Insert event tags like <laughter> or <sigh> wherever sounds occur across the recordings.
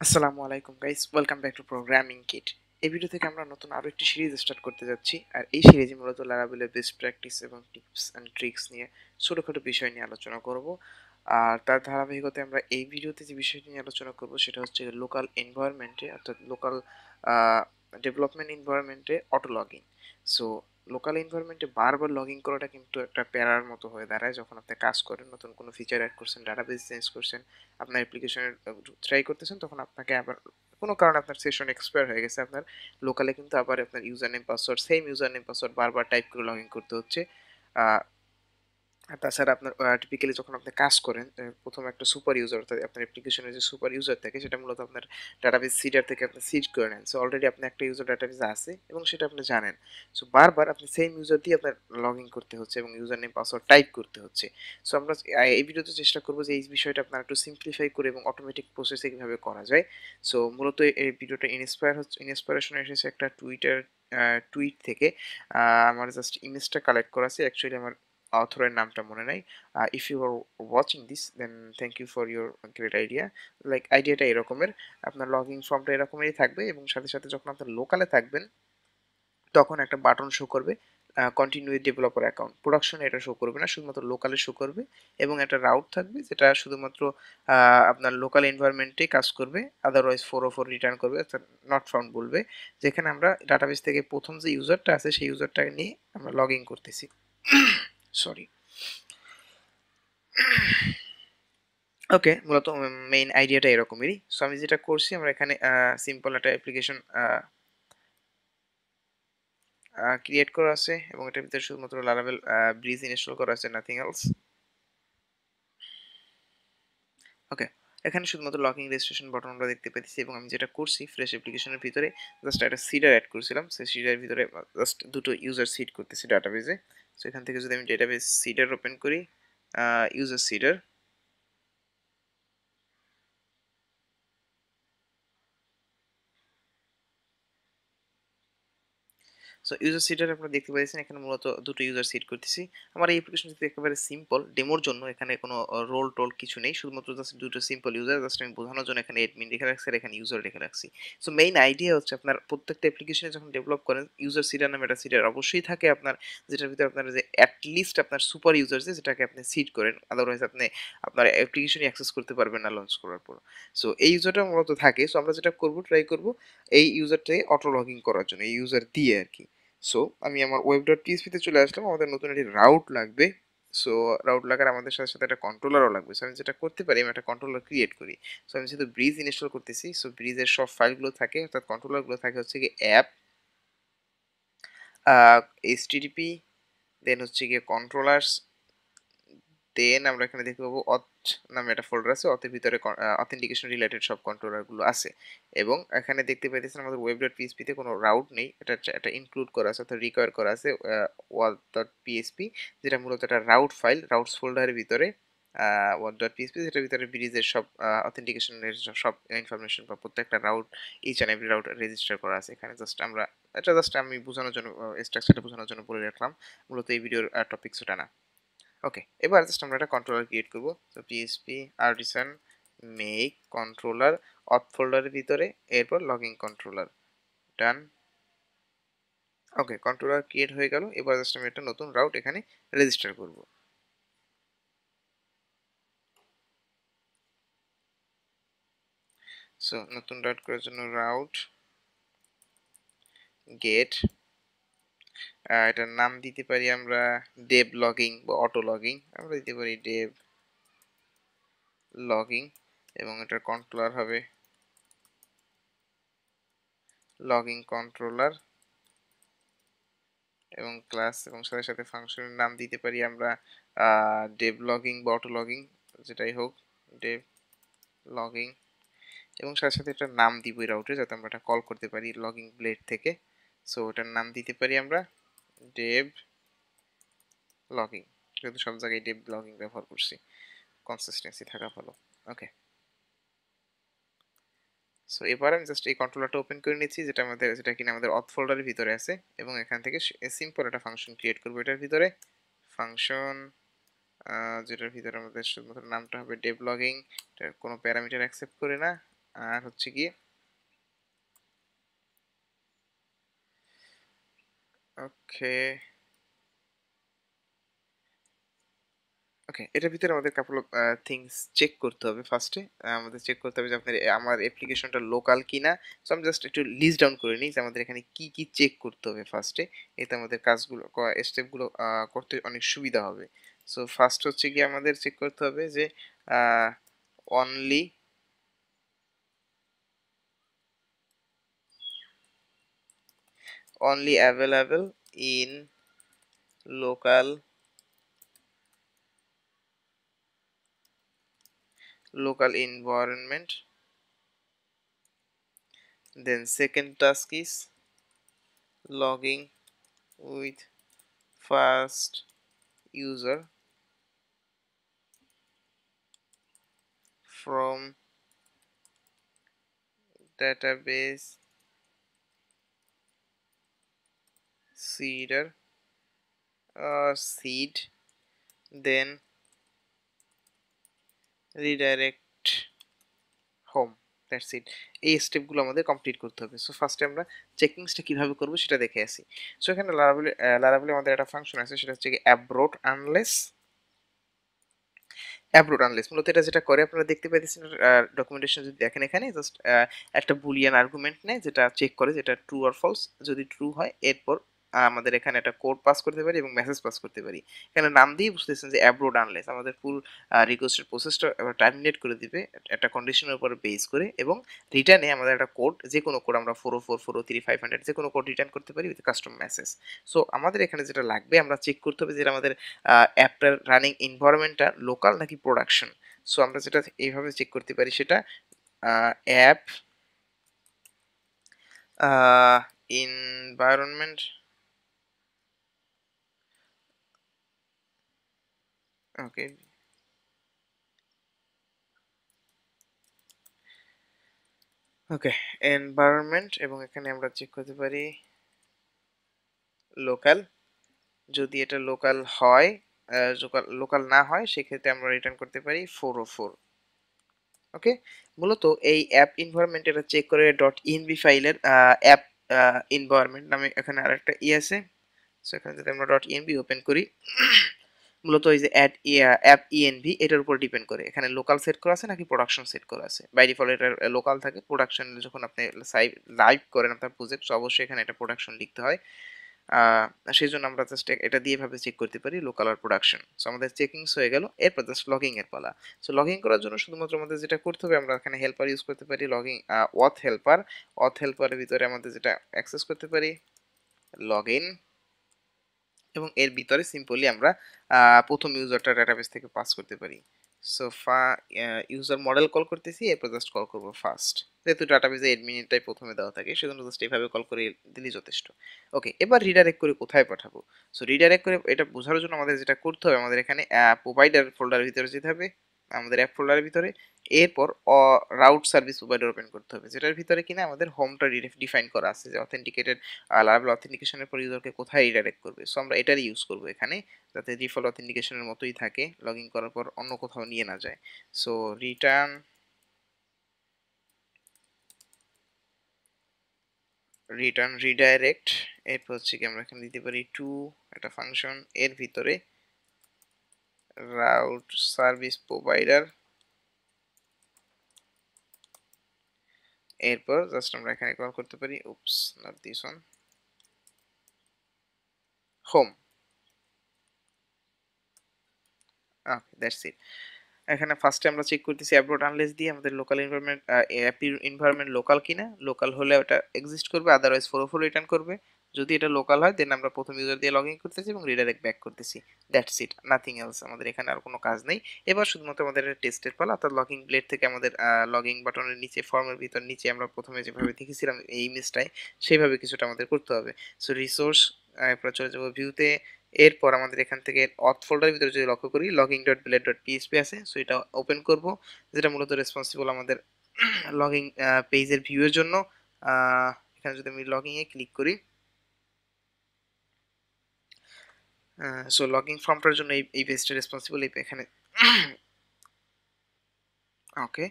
আসসালামু আলাইকুম guys welcome back to programming kit এই ভিডিও থেকে আমরা নতুন আরও একটি সিরিজ স্টার্ট করতে যাচ্ছি, আর এই সিরিজে মূলত লারাবেলের বেস্ট প্র্যাকটিস এবং টিপস অ্যান্ড ট্রিক্স নিয়ে ছোটোখাটো বিষয় নিয়ে আলোচনা করব। আর তার ধারাবাহিকতায় আমরা এই ভিডিওতে যে বিষয়টি নিয়ে আলোচনা করব, সেটা হচ্ছে লোকাল এনভায়রনমেন্টে অর্থাৎ লোকাল ডেভেলপমেন্ট এনভায়রনমেন্টে অটো লগিং সো লোকাল এনভায়রনমেন্টে বারবার লগ ইন করাটা কিন্তু একটা প্যারার মতো হয়ে দাঁড়ায় যখন আপনি কাজ করেন, নতুন কোনো ফিচার অ্যাড করছেন ডাটাবেস চেঞ্জ করছেন আপনার অ্যাপ্লিকেশনের ট্রাই করতেছেন, তখন আপনাকে আবার কোনো কারণে আপনার সেশন এক্সপায়ার হয়ে গেছে, আপনার লোকালে কিন্তু আবার আপনার user name password same user name password বারবার টাইপ করে লগ ইন করতে হচ্ছে। আর তাছাড়া আপনার টিপিক্যালি যখন আপনি কাজ করেন প্রথম একটা সুপার ইউজার অর্থাৎ আপনার অ্যাপ্লিকেশনের যে সুপার ইউজার থাকে, সেটা মূলত আপনার ডাটাবেস সিডার থেকে আপনি সিড করে নেন। সো অলরেডি আপনি একটা ইউজার ডাটাবেস আছে এবং সেটা আপনি জানেন। সো বারবার আপনি সেম ইউজার দিয়ে আপনার লগ ইন করতে হচ্ছে এবং ইউজার নেম পাসওয়ার্ড টাইপ করতে হচ্ছে। সো আমরা এই ভিডিওতে চেষ্টা করব যে এই বিষয়টা আপনার একটু সিম্পলিফাই করে এবং অটোমেটিক প্রসেসে কীভাবে করা যায়। সো মূলত এই ভিডিওটা ইন্সপায়ার হচ্ছে ইন্সপায়ারেশন এসেছে একটা টুইটার টুইট থেকে। আমার জাস্ট ইমেজটা কালেক্ট করা আছে। অ্যাকচুয়ালি আমার অথরের নামটা মনে নাই। If you are watching this then thank you for your great idea like আইডিয়াটা এরকমের। আপনার লগ ইন ফর্মটা এরকমেরই থাকবে এবং সাথে সাথে যখন আপনার লোকালে থাকবেন, তখন একটা বাটন শো করবে। কন্টিনিউ ডেভেলপার অ্যাকাউন্ট প্রোডাকশনে এটা শো করবে না, শুধুমাত্র লোকালে শো করবে এবং একটা রাউট থাকবে যেটা শুধুমাত্র আপনার লোকাল এনভায়রনমেন্টে কাজ করবে। Otherwise four o four return করবে, অর্থাৎ নট ফাউন্ড বলবে। যেখানে আমরা ডাটাবেস থেকে প্রথম যে ইউজারটা আছে, সেই ইউজারটাকে নিয়ে আমরা লগ ইন করতেছি। সরি ওকে <clears throat> মূলত মেইন আইডিয়াটা এরকমেরই সো আমি যেটা করছি, আমরা এখানে সিম্পল একটা অ্যাপ্লিকেশন ক্রিয়েট করা আছে, এবং এটার ভিতরে শুধুমাত্র লারাভেল ব্রিজ ইনস্টল করা আছে নাথিং এলস ওকে এখানে শুধুমাত্র লকিং রেজিস্ট্রেশন বাটন আমরা দেখতে পেয়েছি এবং আমি যেটা করছি ফ্রেশ অ্যাপ্লিকেশনের ভিতরে জাস্ট একটা সিডার অ্যাড করেছিলাম। সেই সিডারের ভিতরে জাস্ট দুটো ইউজার সিড করতেছি ডাটাবেজে সো এখান থেকে যদি আমি ডেটাবেস সিডার ওপেন করি user seeder so user seeder আপনারা দেখতে পাচ্ছেন এখানে মূলত দুটো ইউজার সিট করতেছি। আমার এই অ্যাপ্লিকেশন একেবারে সিম্পল ডেমোর জন্য এখানে কোনো রোল টোল কিছু নেই। শুধুমাত্র জাস্ট দুটো সিম্পল ইউজার জাস্ট আমি বোঝানোর জন্য এখানে এডমিন রেখে রাখছি আর এখানে ইউজার রেখে রাখছি। সো মেইন আইডিয়া হচ্ছে আপনার প্রত্যেকটা অ্যাপ্লিকেশনে যখন ডেভেলপ করেন ইউজার সিটার নামে একটা সিটার অবশ্যই থাকে আপনার, যেটার ভিতরে আপনার যে অ্যাটলিস্ট আপনার সুপার ইউজার যে, যেটাকে আপনি সিট করেন। আদারওয়াইজ আপনি আপনার অ্যাপ্লিকেশনই অ্যাক্সেস করতে পারবেন না লঞ্চ করার পর। সো এই ইউজারটা মূলত থাকে। সো আমরা যেটা করব ট্রাই করব, এই ইউজারটাকে অটো লগিং করার জন্য, এই ইউজার দিয়ে আর কি। সো আমি আমার ওয়েব ডট পিএসপিতে চলে আসলাম। আমাদের নতুন একটি রাউট লাগবে। সো রাউট লাগার আমাদের সাথে সাথে একটা কন্ট্রোলারও লাগবে। সো আমি যেটা করতে পারি, আমি একটা কন্ট্রোলার ক্রিয়েট করি। সো আমি যেহেতু ব্রিজ ইনস্টল করতেছি সো ব্রিজের সব ফাইলগুলো থাকে, অর্থাৎ কন্ট্রোলারগুলো থাকে হচ্ছে কি অ্যাপ এইচটিডিপি দেন হচ্ছে গিয়ে কন্ট্রোলার্স দেন আমরা এখানে দেখতে পাবো নামে একটা ফোল্ডার আছে অথের ভিতরে অথেন্টিকেশন রিলেটেড সব কন্ট্রোলারগুলো আছে। এবং এখানে দেখতে পাইতেছেন আমাদের ওয়েব ডট পিএসপিতে কোনো রাউট নেই, এটা এটা ইনক্লুড করা আছে, অর্থাৎ রিকোয়ার করা আছে ওয়াল ডট পিএসপি যেটা মূলত একটা রাউট ফাইল রাউটস ফোল্ডারের ভিতরে ওয়াল ডট পিএসপি যেটার ভিতরে ব্রিজের সব অথেন্টিকেশনের সব ইনফরমেশন বা প্রত্যেকটা route each and every route register করা আছে এখানে। জাস্ট আমরা, এটা জাস্ট আমি বোঝানোর জন্য স্ট্রাকচারটা বোঝানোর জন্য বলে রাখলাম। মূলত এই ভিডিওর টপিকস ওটা না। ওকে এবার জাস্ট আমরা একটা কন্ট্রোলার ক্রিয়েট করব। তো পিএসপি আর্টিসান মেক কন্ট্রোলার অথ ফোল্ডারের ভিতরে, এরপর login controller done okay controller create হয়ে গেল। এবার জাস্ট আমি একটা নতুন রাউট এখানে রেজিস্টার করব। সো নতুন রাউট করার জন্য রাউট গেট এটার নাম দিতে পারি আমরা ডেভ লগিং বা অটো লগিং আমরা দিতে পারি ডেভ লগিং এবং এটার কন্ট্রোলার হবে লগিং কন্ট্রোলার এবং ক্লাস এবং সাথে সাথে ফাংশনের নাম দিতে পারি আমরা ডেভ লগিং বা অটো লগিং যেটাই হোক ডেভ লগিং এবং সাথে সাথে এটার নাম দিব রাউটে যাতে আমরা এটা কল করতে পারি লগিং ব্লেড থেকে। সো ওটার নাম দিতে পারি আমরা ডেভ লগিং যেহেতু সব জায়গায় ডেভ লগিং ব্যবহার করছি কনসিস্টেন্সি থাকা ভালো ওকে সো এবার আমি জাস্ট এই কন্ট্রোলারটা ওপেন করে নিচ্ছি, যেটা আমাদের, যেটা কিনা আমাদের অথ ফোল্ডারের ভিতরে আছে, এবং এখান থেকে সিম্পল একটা ফাংশন ক্রিয়েট করব এটার ভিতরে। ফাংশন যেটার ভিতরে আমাদের শুধুমাত্র নামটা হবে ডেভ লগিং এটার কোনো প্যারামিটার অ্যাকসেপ্ট করে না, আর হচ্ছে গিয়ে ওকে ওকে এটার ভিতরে আমাদের কাপল অফ থিংস চেক করতে হবে ফার্স্টে আমাদের চেক করতে হবে যে আপনার আমার অ্যাপ্লিকেশনটা লোকাল কিনা। সো আমি জাস্ট একটু লিস্ট ডাউন করে নিই যে আমাদের এখানে কি কি চেক করতে হবে ফার্স্টে এতে আমাদের কাজগুলো স্টেপগুলো করতে অনেক সুবিধা হবে। সো ফার্স্ট হচ্ছে গিয়ে আমাদের চেক করতে হবে যে only only available in local local environment. Then second task is logging with first user from database seeder or seed, then redirect home that's it এই স্টেপগুলো আমাদের কমপ্লিট করতে হবে। সো ফার্স্টে আমরা চেকিংসটা কীভাবে করব সেটা দেখে আসি। সো এখানে লারাবলি লারাবলি আমাদের একটা ফাংশন আছে, সেটা হচ্ছে অ্যাব্রোড আনলেস অ্যাব্রোড আনলেস মূলত এটা যেটা করে, আপনারা দেখতে পাইতেছেন ডকুমেন্টেশন যদি দেখেন এখানে জাস্ট একটা বুলিয়ান আর্গুমেন্ট নেয়, যেটা চেক করে যেটা ট্রু আর ফলস যদি ট্রু হয়, এরপর আমাদের এখানে একটা কোড পাস করতে পারি এবং মেসেজ পাস করতে পারি। এখানে নাম দিয়ে বুঝতেছেন যে অ্যাব্রোড আনলেস আমাদের ফুল রিকোয়েস্টের প্রসেসটা টার্মিনেট করে দিবে। একটা কন্ডিশনের উপর বেস করে এবং রিটার্নে আমাদের একটা কোড যে কোনো কোড আমরা four four four three five hundred যে কোনো কোড রিটার্ন করতে পারি উইথ কাস্টম মেসেজ সো আমাদের এখানে যেটা লাগবে, আমরা চেক করতে হবে যে আমাদের অ্যাপটার রানিং এনভায়রনমেন্টটা লোকাল নাকি প্রোডাকশন সো আমরা যেটা এইভাবে চেক করতে পারি সেটা app environment okay okay environment এবং এখানে আমরা চেক করতে পারি লোকাল যদি এটা লোকাল হয় লোকাল না হয়, সেক্ষেত্রে আমরা রিটার্ন করতে পারি ফোর ও ফোর ওকে মূলত এই অ্যাপ ইনভায়রনমেন্ট এটা চেক করে ডট ইনবি ফাইলের অ্যাপ ইনভায়রনমেন্ট নামে এখানে আরেকটা ই আছে। সো এখানে যদি আমরা ডট ইনবি ওপেন করি মূলত এই যে অ্যাড অ্যাপ ইএনভি এটার উপর ডিপেন্ড করে। এখানে লোকাল সেট করা আছে নাকি প্রোডাকশন সেট করা আছে? বাই ডিফল্ট এটা লোকাল থাকে। প্রোডাকশন যখন আপনি লাইভ করেন আপনার প্রজেক্ট অবশ্যই এখানে এটা প্রোডাকশন লিখতে হয়। সেই জন্য আমরা জাস্ট এটা দিয়ে ভাবে চেক করতে পারি লোকাল আর প্রোডাকশন সো আমাদের চেকিংস হয়ে গেল। এরপর জাস্ট লগিং এর পালা। সো লগিং করার জন্য শুধুমাত্র আমাদের যেটা করতে হবে, আমরা এখানে হেল্পার ইউজ করতে পারি। লগিং অথ হেল্পার অথ হেল্পারের ভিতরে আমাদের যেটা অ্যাক্সেস করতে পারি লগ ইন এবং এর ভিতরে সিম্পলি আমরা প্রথম ইউজারটা ডাটাবেস থেকে পাস করতে পারি। সো ফা ইউজার মডেল কল করতেছি, এরপর জাস্ট কল করব ফার্স্ট যেহেতু ডাটাবেসে এডমিনিটাই প্রথমে দেওয়া থাকে, সেজন্য জাস্ট এইভাবে কল করে দিলেই যথেষ্ট। ওকে এবার রিডাইরেক্ট করে কোথায় পাঠাবো? সো রিডাইরেক্ট করে, এটা বোঝার জন্য আমাদের যেটা করতে হবে, আমাদের এখানে প্রোভাইডার ফোল্ডারের ভিতরে যেতে হবে। আমাদের অ্যাপ ফোল্ডারের ভিতরে। এরপর রাউট সার্ভিস প্রোভাইডার ওপেন করতে হবে, যেটার ভিতরে কিনা আমাদের হোমটা ডিফাইন করা আছে যে অথেন্টিকেটেড লারাবেল অথেন্টিকেশনের পর ইউজারকে কোথায় রিডাইরেক্ট করবে। সো আমরা এটারই ইউজ করব এখানে, যাতে ডিফল্ট অথেন্টিকেশনের মতোই থাকে লগ ইন করার পর অন্য কোথাও নিয়ে না যায়। সো রিটার্ন রিটার্ন রিডাইরেক্ট এরপর হচ্ছে কি আমরা এখানে দিতে পারি টু একটা ফাংশন এর ভিতরে রাউট সার্ভিস প্রোভাইডার এরপর জাস্ট আমরা এখানে কল করতে পারি। Oops not this one home okay that's it এখানে ফার্স্টে আমরা চেক করতেছি অ্যাব্রোড আনলেস দিয়ে আমাদের local environment app environment local কিনা? লোকাল হলে ওটা এক্সিস্ট করবে আদারওয়াইজ ফোর ফোর রিটার্ন করবে। যদি এটা লোকাল হয় দেন আমরা প্রথম ইউজার দিয়ে লগ ইন করতেছি এবং রিডাইরেক্ট ব্যাক করতেছি। দ্যাটস ইট নাথিং এলস আমাদের এখানে আর কোনো কাজ নেই। এবার শুধুমাত্র আমাদের টেস্টের পালা অর্থাৎ লগিং প্লেট থেকে আমাদের লগিং বাটনের নিচে ফর্মের ভিতর নিচে আমরা প্রথমে যেভাবে দেখেছিলাম, এই ইমেজটায় সেইভাবে কিছুটা আমাদের করতে হবে। সো রিসোর্স এরপর চলে যাব ভিউতে এরপর আমাদের এখান থেকে অথ ফোল্ডারের ভিতরে যদি লক্ষ্য করি login dot blade dot PHP আছে। সো এটা ওপেন করব, যেটা মূলত রেসপন্সিবল আমাদের লগিং পেজের ভিউয়ের জন্য। এখানে যদি আমি লগিংয়ে ক্লিক করি সো লগিং ফর্মটার জন্য এই এই পেজটা রেসপন্সিবল এই এখানে <coughs> ওকে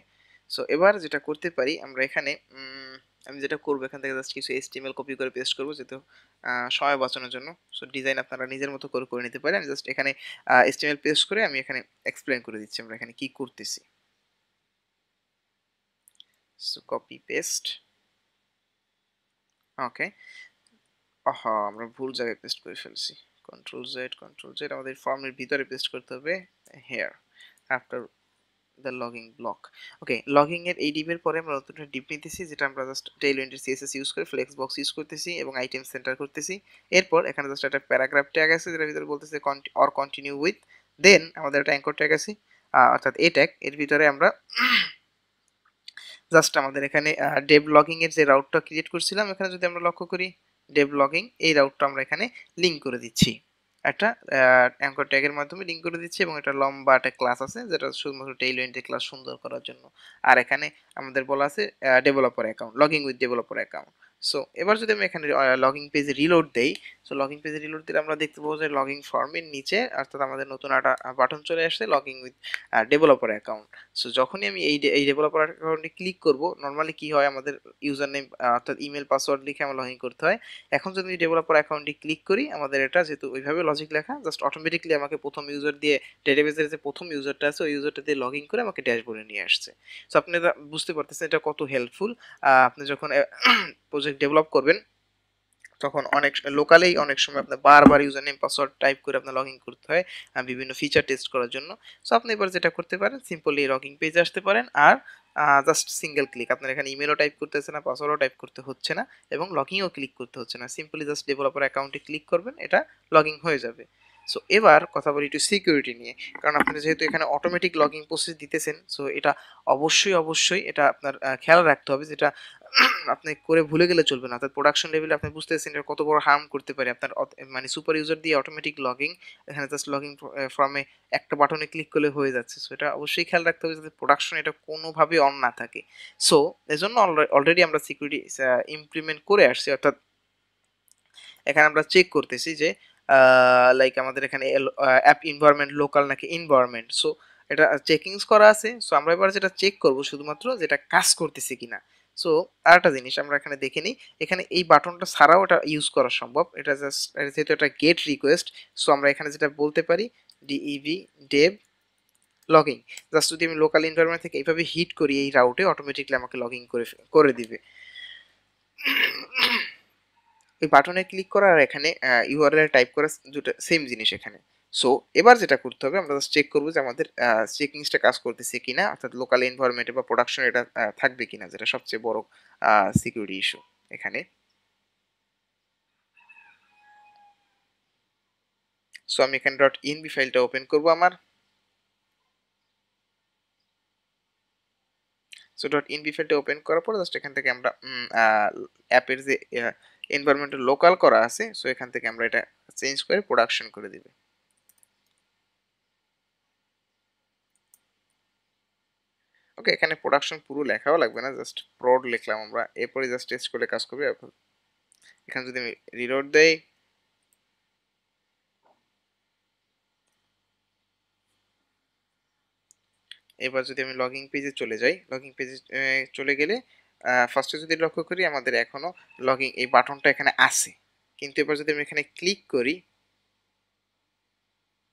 সো এবার যেটা করতে পারি, আমরা এখানে আমি যেটা করব এখান থেকে জাস্ট কিছু এসটিএমএল কপি করে পেস্ট করব যেহেতু সময় বাঁচানোর জন্য। সো ডিজাইন আপনারা নিজের মতো করে করে নিতে পারেন। জাস্ট এখানে এসটিএমএল পেস্ট করে আমি এখানে এক্সপ্লেন করে দিচ্ছি আমরা এখানে কি করতেছি। সো কপি পেস্ট ওকে আহা, আমরা ভুল জায়গায় পেস্ট করে ফেলছি। কন্ট্রোল জেড কন্ট্রোল জেড আমাদের ফর্মের ভিতরে পেস্ট করতে হবে here after the login block okay login এর এই ডিপের পরে আমরা নতুন ডিপ নিতেছি, যেটা আমরা জাস্ট টেইলউইন্ডের সিএসএস ইউজ করে ফ্লেক্স বক্স ইউজ করতেছি এবং আইটেম সেন্টার করতেছি। এরপর এখানে জাস্ট একটা প্যারাগ্রাফ ট্যাগ আছে, যেটার ভিতরে বলতেছে অর কন্টিনিউ উইথ দেন আমাদের একটা অ্যাঙ্কর ট্যাগ আছে অর্থাৎ এ ট্যাগ এর ভিতরে আমরা জাস্ট আমাদের এখানে ডেভ লগিং এর যে রাউটটা ক্রিয়েট করছিলাম, এখানে যদি আমরা লক্ষ্য করি ডেভ লগিং এই রাউটটা আমরা এখানে লিঙ্ক করে দিচ্ছি। একটা অ্যাঙ্কর ট্যাগের মাধ্যমে লিঙ্ক করে দিচ্ছি এবং একটা লম্বা একটা ক্লাস আছে যেটা শুধুমাত্র টেইলওয়েন্টের ক্লাস সুন্দর করার জন্য। আর এখানে আমাদের বলা আছে developer account login with developer account so এবার যদি আমি এখানে লগিং পেজে রিলোড দেই সো লগিং পেজে রিলোড দিলে আমরা দেখতে পাবো যে লগিং ফর্মের নিচে অর্থাৎ আমাদের নতুন একটা বাটন চলে আসছে login with developer account so যখনই আমি এই এই ডেভেলপার অ্যাকাউন্টে ক্লিক করব নর্মালি কি হয় আমাদের ইউজার নেম অর্থাৎ ইমেল পাসওয়ার্ড লিখে আমরা লগইন করতে হয়। এখন যদি ডেভেলপার অ্যাকাউন্টে ক্লিক করি, আমাদের এটা যেহেতু ওইভাবে লজিক লেখা জাস্ট অটোমেটিকলি আমাকে প্রথম ইউজার দিয়ে ডেটাবেসের যে প্রথম ইউজারটা আছে, ওই ইউজারটা দিয়ে লগ করে আমাকে ড্যাশবোর্ডে নিয়ে আসছে। সো আপনি বুঝতে পারতেছেন এটা কত হেল্পফুল আপনি যখন প্রজেক্ট <clears throat> ডেভেলপ করবেন, তখন অনেক লোকালেই অনেক সময় আপনার বারবার ইউজার নেম পাসওয়ার্ড টাইপ করে আপনার লগ ইন করতে হয় বিভিন্ন ফিচার টেস্ট করার জন্য। সো আপনি এবার যেটা করতে পারেন সিম্পলি লগিং পেজে আসতে পারেন আর জাস্ট সিঙ্গেল ক্লিক আপনার এখানে ইমেলও টাইপ করতেছে না পাসওয়ার্ডও টাইপ করতে হচ্ছে না এবং লগইনও ক্লিক করতে হচ্ছে না। সিম্পলি জাস্ট ডেভেলপার অ্যাকাউন্টে ক্লিক করবেন, এটা লগইন হয়ে যাবে। সো এবার কথা বলি একটু সিকিউরিটি নিয়ে। কারণ আপনি যেহেতু এখানে অটোমেটিক লগিং প্রসেস দিতেছেন সো এটা অবশ্যই অবশ্যই এটা আপনার খেয়াল রাখতে হবে যেটা <clears throat> আপনি করে ভুলে গেলে চলবে না। অর্থাৎ প্রোডাকশন লেভেলে আপনি বুঝতেছেন এটা কত বড় হার্ম করতে পারে। আপনার মানে সুপার ইউজার দিয়ে অটোমেটিক লগিং এখানে জাস্ট লগিং ফর্মে একটা বাটনে ক্লিক করলে হয়ে যাচ্ছে। সো এটা অবশ্যই খেয়াল রাখতে হবে যাতে প্রোডাকশন এটা কোনোভাবে অন না থাকে। সো এজন্য অলরেডি আমরা সিকিউরিটি ইমপ্লিমেন্ট করে আসছি। অর্থাৎ এখানে আমরা চেক করতেছি যে লাইক আমাদের এখানে অ্যাপ ইনভায়রনমেন্ট লোকাল নাকি ইনভায়রনমেন্ট সো এটা চেকিংস করা আছে। সো আমরা এবার যেটা চেক করব শুধুমাত্র যেটা কাজ করতেছে কিনা। সো আরেকটা জিনিস আমরা এখানে দেখে নিই। এখানে এই বাটনটা ছাড়াও এটা ইউজ করা সম্ভব। এটা জাস্ট যেহেতু এটা গেট রিকোয়েস্ট সো আমরা এখানে যেটা বলতে পারি ডিইভি ডেভ লগিং জাস্ট যদি আমি লোকাল ইনভারমেন্ট থেকে এইভাবে হিট করি এই রাউটে অটোমেটিকলি আমাকে লগিং করে করে দিবে। এই বাটনে ক্লিক করা আর এখানে ইউআরএল টাইপ করা দুটো সেম জিনিস এখানে। সো এবার যেটা করতে হবে, আমরা চেক করব যে আমাদের চেকিংসটা কাজ করতেছে কিনা, অর্থাৎ লোকাল এনভায়রনমেন্টে বা প্রোডাকশন এটা থাকবে কিনা, যেটা সবচেয়ে বড় সিকিউরিটি ইস্যু এখানে। সো আমি এখানে ডট ইনবি ফাইলটা ওপেন করব আমার। সো ডট ইনবি ফাইলটা ওপেন করার পর জাস্ট এখান থেকে আমরা অ্যাপের যে এনভায়রনমেন্টে লোকাল করা আছে, সো এখান থেকে আমরা এটা চেঞ্জ করে প্রোডাকশন করে দিবে। ওকে, এখানে প্রোডাকশন পুরো লেখাও লাগবে না, জাস্ট প্রড লিখলাম আমরা, এরপরে জাস্ট টেস্ট করে কাজ করবে এখানে যদি আমি রিলোড দেই, এবার যদি আমি লগিং পেজে চলে যাই লগিং পেজে চলে গেলে ফার্স্টে যদি লক্ষ্য করি, আমাদের এখনও লগিং এই বাটনটা এখানে আছে। কিন্তু এবার যদি আমি এখানে ক্লিক করি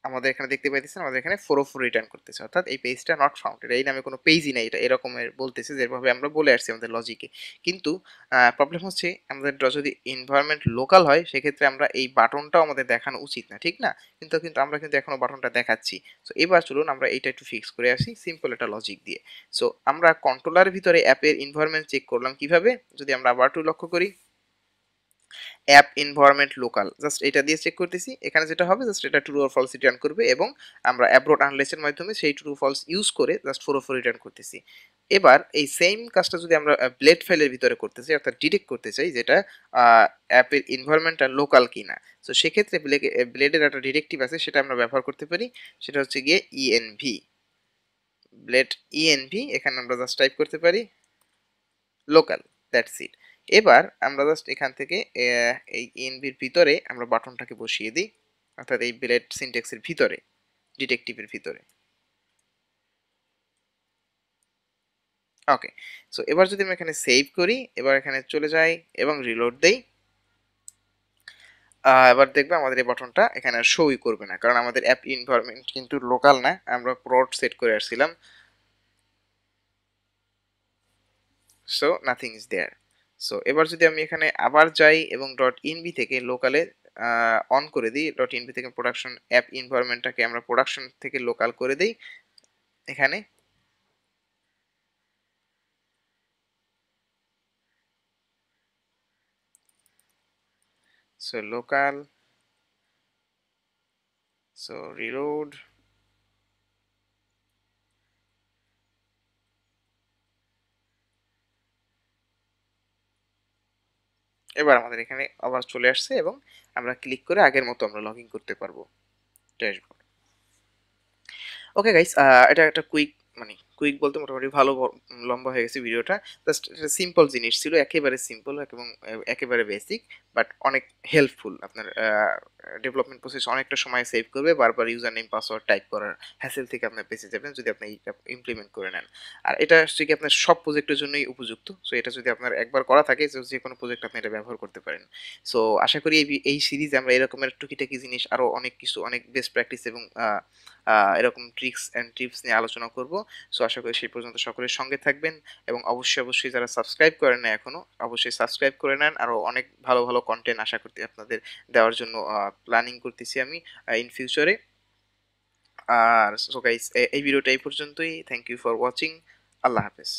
আমাদের এখানে দেখতে পাইতেছেন, আমাদের এখানে ফোর ফোর রিটার্ন করতেছে। অর্থাৎ এই পেজটা নট ফাউন্ডেড এই নামে কোনো পেজই নাই, এটা এরকমের বলতেছে যেভাবে আমরা বলে আসছি আমাদের লজিকে কিন্তু প্রবলেম হচ্ছে আমাদের যদি এনভায়রনমেন্ট লোকাল হয়, সেক্ষেত্রে আমরা এই বাটনটাও আমাদের দেখানো উচিত না, ঠিক না? কিন্তু কিন্তু আমরা কিন্তু এখনও বাটনটা দেখাচ্ছি। সো এবার চলুন আমরা এইটা একটু ফিক্স করে আসি সিম্পল একটা লজিক দিয়ে। সো আমরা কন্ট্রোলার ভিতরে অ্যাপের এনভায়রনমেন্ট চেক করলাম কীভাবে? যদি আমরা আবার একটু লক্ষ্য করি অ্যাপ এনভায়রনমেন্ট লোকাল। জাস্ট এটা দিয়ে চেক করতেছি। এখানে যেটা হবে, জাস্ট এটা ট্রু অর ফলস রিটার্ন করবে এবং আমরা অ্যাব্রোড আনলেসের মাধ্যমে সেই ট্রু ফলস ইউজ করে জাস্ট ফোর ফোর রিটার্ন করতেছি। এবার এই সেম কাজটা যদি আমরা ব্লেড ফাইলের ভিতরে করতে চাই, অর্থাৎ ডিটেক্ট করতে চাই যেটা অ্যাপের এনভায়রনমেন্টটা লোকাল কিনা। তো সেক্ষেত্রে ব্লেডের একটা ডিরেক্টিভ আছে, সেটা আমরা ব্যবহার করতে পারি। সেটা হচ্ছে গিয়ে ইএনভি ব্লেড ইএনভি এখানে আমরা জাস্ট টাইপ করতে পারি লোকাল দ্যাটস ইট এবার আমরা জাস্ট এখান থেকে এই এনভির ভিতরে আমরা বাটনটাকে বসিয়ে দিই, অর্থাৎ এই ব্লেড সিনটেক্সের ভিতরে ডিটেকটিভের ভিতরে। ওকে সো এবার যদি আমি এখানে সেভ করি, এবার এখানে চলে যাই এবং রিলোড দেই। এবার দেখবে আমাদের এই বাটনটা এখানে আর শোই করবে না, কারণ আমাদের অ্যাপ ইনভারমেন্ট কিন্তু লোকাল না, আমরা প্রড সেট করে আসছিলাম। So nothing is there so এবার যদি আমি এখানে আবার যাই এবং. ডট ইনবি থেকে লোকালে অন করে দিই ডট ইনবি থেকে প্রোডাকশন অ্যাপ ইনভারমেন্টটাকে আমরা প্রোডাকশন থেকে লোকাল করে দিই, এখানে। So লোকাল so, reload এবার আমাদের এখানে আবার চলে আসছে এবং আমরা ক্লিক করে আগের মতো আমরা লগ করতে পারব ড্যাশবোর্ড ওকে গাইস এটা একটা কুইক মানে কুইক বলতে মোটামুটি ভালো লম্বা হয়ে গেছে ভিডিওটা জাস্ট এটা সিম্পল জিনিস ছিল, একেবারে সিম্পল এবং একেবারে বেসিক বাট অনেক হেল্পফুল আপনার ডেভেলপমেন্ট প্রসেস অনেকটা সময় সেভ করবে, বারবার ইউজার নেম পাসওয়ার্ড টাইপ করার হ্যাসেল থেকে আপনার বেঁচে যাবেন যদি আপনি এইটা ইমপ্লিমেন্ট করে নেন। আর এটা হচ্ছে কি আপনার সব প্রজেক্টের জন্যই উপযুক্ত সো এটা যদি আপনার একবার করা থাকে, যে কোনো প্রজেক্ট আপনি এটা ব্যবহার করতে পারেন। সো আশা করি এই এই সিরিজে আমরা এরকমের টুকিটাকি জিনিস আরও অনেক কিছু, অনেক বেস্ট প্র্যাকটিস এবং এরকম ট্রিক্স অ্যান্ড টিপস নিয়ে আলোচনা করব। সো আশা করি সেই পর্যন্ত সকলের সঙ্গে থাকবেন এবং অবশ্যই অবশ্যই যারা সাবস্ক্রাইব করেন না এখনও অবশ্যই সাবস্ক্রাইব করে নেন। আরও অনেক ভালো ভালো কন্টেন্ট আশা করতে আপনাদের দেওয়ার জন্য প্ল্যানিং করতেছি আমি ইন ফিউচারে আর সো গাইস এই ভিডিওটা এই পর্যন্তই। থ্যাংক ইউ ফর ওয়াচিং আল্লাহ হাফেজ।